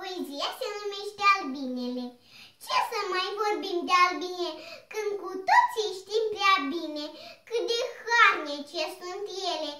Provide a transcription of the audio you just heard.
Poezia se numește Albinele. Ce să mai vorbim de albine, când cu toții știm prea bine cât de harnice sunt ele,